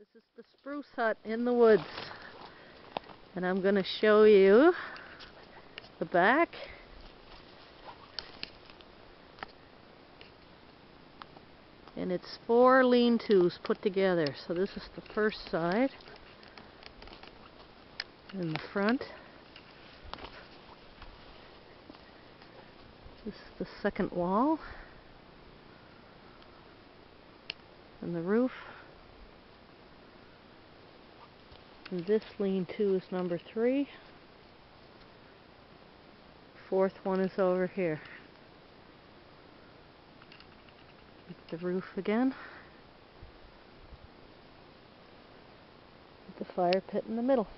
This is the spruce hut in the woods. And I'm going to show you the back. And it's four lean-tos put together. So this is the first side. In the front. This is the second wall. And the roof. This lean-to is number three. Fourth one is over here. The roof again. The fire pit in the middle.